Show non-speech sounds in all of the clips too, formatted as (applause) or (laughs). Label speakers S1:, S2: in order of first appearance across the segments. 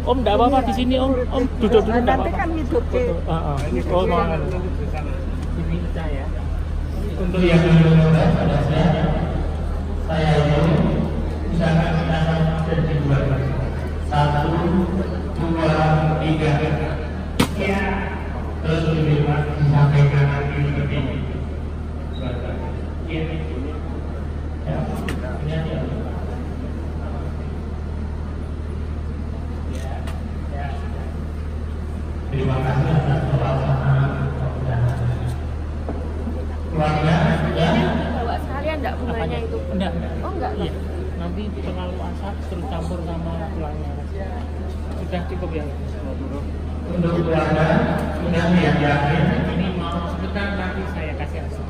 S1: Om enggak apa-apa di sini Om. Om duduk dulu enggak
S2: Nanti
S1: apa-apa.
S2: kan hidup ke.
S1: Ah, ah. Oh, mau ini ya.
S3: Untuk yang saya, saya itu misalkan kita akan dua satu, dua, tiga, ya terus lebih disampaikan nanti seperti ini. Ya, ya, ini aja. Ya, ya. Terima kasih atas pelaksanaan keluarga ya
S2: bawa sekalian enggak bunganya itu?
S1: Enggak, enggak.
S2: Oh enggak.
S1: Iya. Nanti terlalu asap terus campur sama tulangnya. Sudah cukup ya.
S3: untuk keluarga sudah yang yakin
S1: Ini mau sebentar nanti saya kasih asap.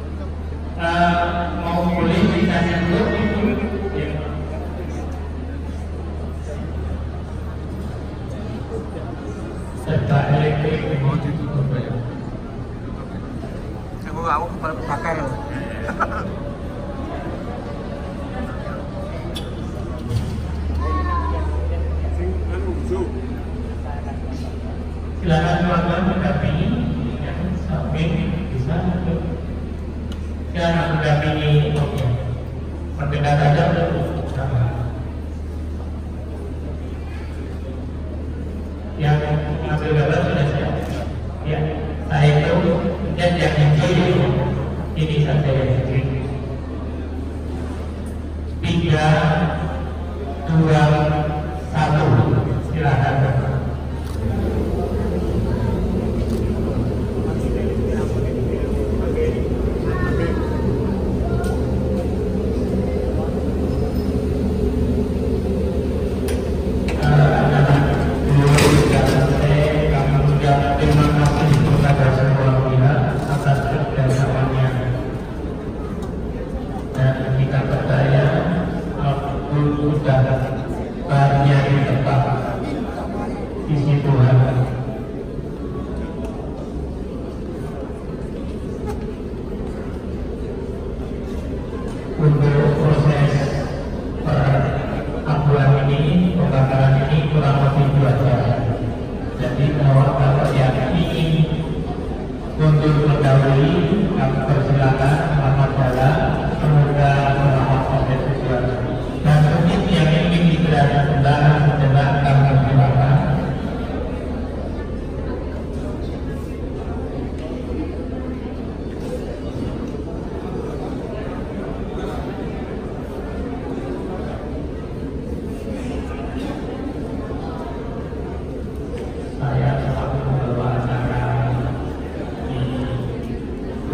S3: eh, mau boleh ditanya dulu ya. serta elektrik mau ditutup ya
S4: Aku aku bakar (laughs)
S3: keluarga mendampingi ya, sampai bisa untuk silakan mendampingi oke mendengar saja untuk sama. Yang mengambil gambar sudah siap? Ya saya itu dan yang hijau ini saja yang hijau tiga dua satu dan kita percaya waktu sudah banyak di tempat sisi Tuhan untuk proses pengakuan ini pembakaran ini kurang lebih dua jam. Jadi kalau kalau yang ingin untuk mendahului